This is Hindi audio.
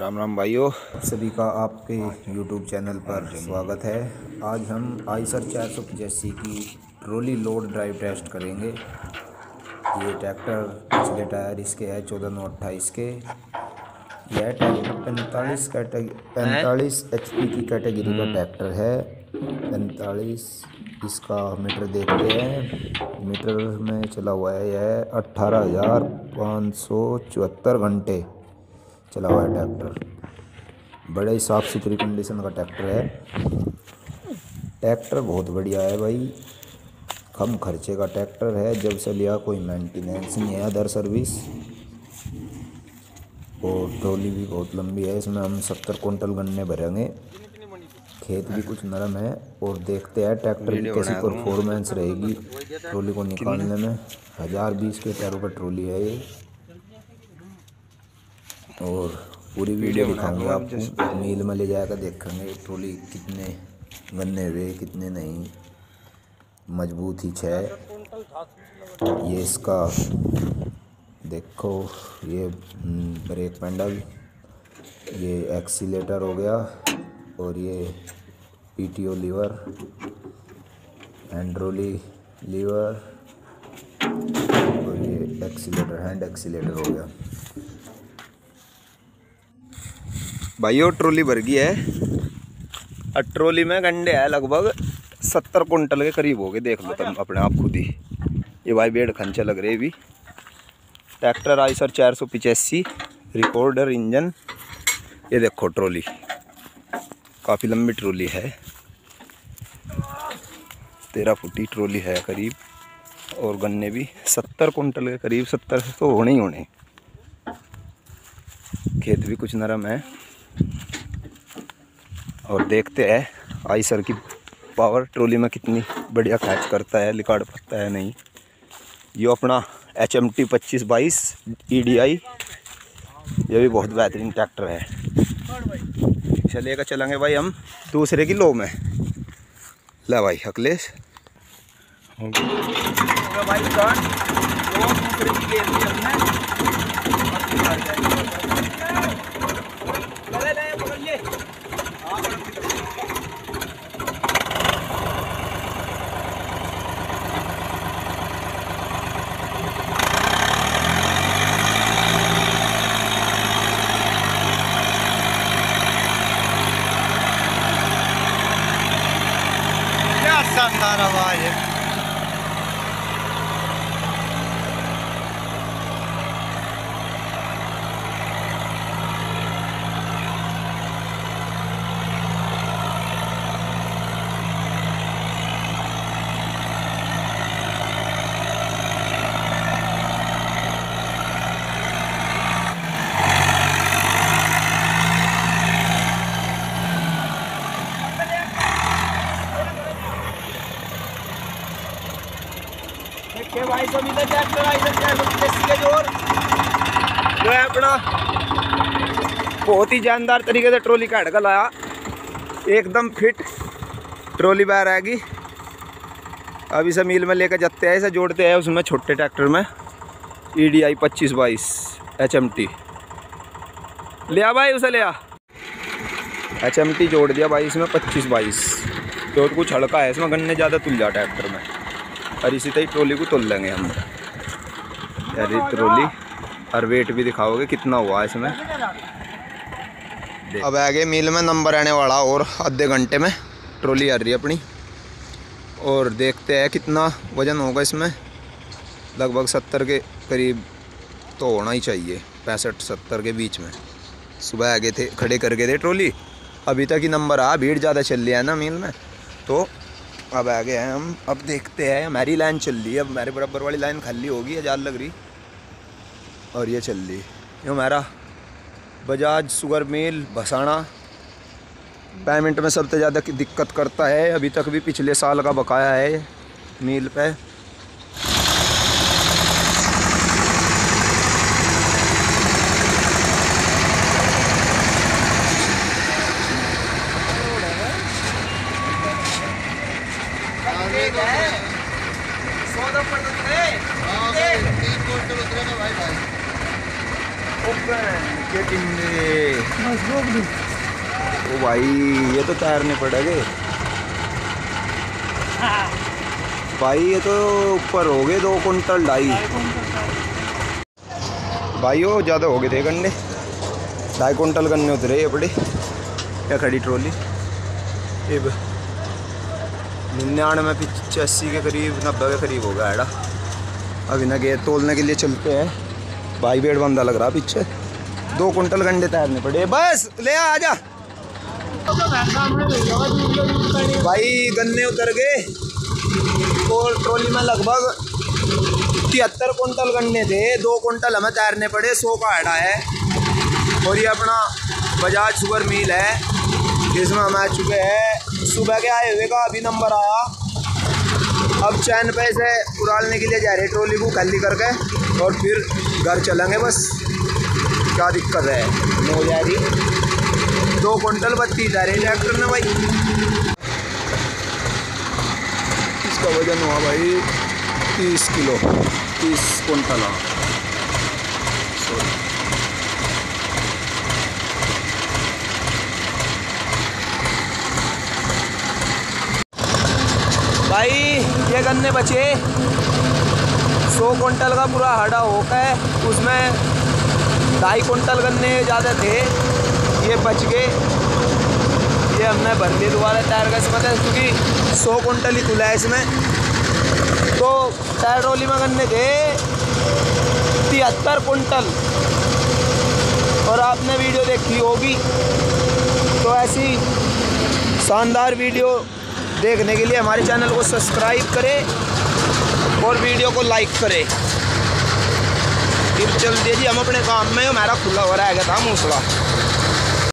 राम राम भाइयों। सभी का आपके YouTube चैनल पर स्वागत है। आज हम आइसर चार सौ पचासी की ट्रोली लोड ड्राइव टेस्ट करेंगे। ये ट्रैक्टर पिछले टायर इसके है चौदह नौ अट्ठाईस के। यह ट्रैक्टर पैंतालीस कैटेगरी पैंतालीस एच पी की कैटेगरी का ट्रैक्टर है। पैंतालीस इसका मीटर देखते हैं। मीटर में चला हुआ है यह अट्ठारह हज़ार पाँच सौ चौहत्तर घंटे। चला हुआ है ट्रैक्टर। बड़े ही साफ़ सुथरी कंडीशन का ट्रैक्टर है। ट्रैक्टर बहुत बढ़िया है भाई। कम खर्चे का ट्रैक्टर है, जब से लिया कोई मेंटेनेंस नहीं है अदर सर्विस और ट्रॉली भी बहुत लंबी है, इसमें हम सत्तर कुंटल गन्ने भरेंगे। खेत भी कुछ नरम है, और देखते हैं ट्रैक्टर की कैसी परफॉर्मेंस रहेगी ट्रॉली को निकालने में। हज़ार बीस के टायरों पर ट्रॉली है ये। और पूरी वीडियो दिखाऊँगा आपको। मील में ले जाकर देखेंगे ट्रॉली कितने गन्ने हुए कितने नहीं। मज़बूत ही है ये इसका देखो ये हम्म, ब्रेक पैंडल ये एक्सीटर हो गया और ये पीटीओ लीवर हैंड्रोली लीवर और ये एक्सीटर हैंड एक्सीटर हो गया। भाइयों ट्रॉली भर गई है। और ट्रॉली में गंडे है, लगभग सत्तर कुंटल के करीब हो गए, देख लो तुम अपने आप खुद ही। ये भाई बेड खंचे लग रहे भी ट्रैक्टर आई सर चार सौ पिचासी, रिकॉर्डर, इंजन। ये देखो ट्रॉली। काफ़ी लंबी ट्रॉली है। तेरह फुटी ट्रॉली है करीब, और गन्ने भी सत्तर कुंटल के करीब, सत्तर तो होने ही होने। खेत भी कुछ नरम है। और देखते हैं आई सर की पावर ट्रोली में कितनी बढ़िया कैच करता है लिकाड़ पड़ता है, नहीं। ये अपना एच एम टी पच्चीस बाईस ई डी आई ये भी बहुत बेहतरीन ट्रैक्टर है। चलेगा चलेंगे भाई हम? दूसरे की लो में। ले भाई, अखिलेश। भाई दूसरे की Santaravaia. का अपना बहुत ही जानदार तरीके से ट्रॉली काट कर लाया। एकदम फिट ट्रॉली बाहर आएगी। अब इसे मील में लेकर जाते हैं, इसे जोड़ते हैं उसमें छोटे ट्रैक्टर में। ई डी आई पच्चीस बाईस एच एम टी लिया भाई, उसे लिया एच एम टी जोड़ दिया भाई, इसमें पच्चीस बाईस। तो कुछ हल्का है, इसमें गन्ने ज़्यादा तुल जा ट्रैक्टर में। और इसी तरह ट्रॉली को तोल लेंगे हम। यार ट्रॉली और वेट भी दिखाओगे कितना हुआ इसमें। अब आगे मील में नंबर आने वाला और आधे घंटे में ट्रॉली आ रही है अपनी। और देखते हैं कितना वज़न होगा इसमें। लगभग सत्तर के करीब तो होना ही चाहिए, पैंसठ, सत्तर के बीच में। सुबह आगे थे, खड़े करके थे ट्रॉली। अभी तक ही नंबर आ, भीड़ ज़्यादा चल रही है ना मील में। तो अब आ गए हैं हम। अब देखते हैं, हमारी लाइन चल रही है। अब हमारे बराबर वाली लाइन खाली होगी जाल लग रही। और ये चल रही। ये हमारा Bajaj sugar mill, Bhasana. Payment में सबसे ज़्यादा दिक्कत करता है। अभी तक भी पिछले साल का बकाया है मील पे। ओ भाई, ये तो तैरने पड़ा पड़ेगा। भाई, ये तो ऊपर हो गए दो कुंटल ढाई। भाई, वो ज़्यादा हो गए थे गन्ने। ढाई कुंटल गन्ने उतरे ये बड़े या खड़ी ट्रोली। ये निन्यानवे पिचासी के करीब, नब्बे के करीब होगा एड़ा अभी ना गेट तोलने के लिए चलते हैं। भाई बेड़ बंदा लग रहा पीछे। दो कुंटल गंडे तैरने पड़े। बस, ले आ, आजा। भाई, गन्ने उतर गए। और ट्रॉली में लगभग तिहत्तर कुंटल गन्ने थे। दो कुंटल हमें तैरने पड़े। सौ का आड़ा है। और ये अपना बजाज सुगर मिल है। जिसमें हम आ चुके हैं। सुबह के आए हुए का अभी नंबर आया। अब चैन पे से उड़ालने के लिए जा रहे ट्रॉली को खाली करके और फिर घर चलेंगे बस। क्या दिक्कत है? हो जा रही। दो कुंटल बत्ती जा रही ट्रैक्टर ने भाई। इसका वज़न हुआ भाई तीस किलो तीस कुंटल हाँ भाई, ये गन्ने बचे। सौ कुंटल का पूरा हड़ा होकर उसमें ढाई कुंटल गन्ने ज़्यादा थे। ये बच गए। ये हमने भर दिए दोबारा टायर का इसमें क्योंकि सौ कुंटल ही खुला है इसमें। तो टायर ट्रॉली में गन्ने थे। तिहत्तर कुंटल और आपने वीडियो देखी होगी। तो ऐसी शानदार वीडियो देखने के लिए हमारे चैनल को सब्सक्राइब करें और वीडियो को लाइक करें। फिर चल दिए जी, हम अपने काम में हमारा खुला हो रहा है था मूसला।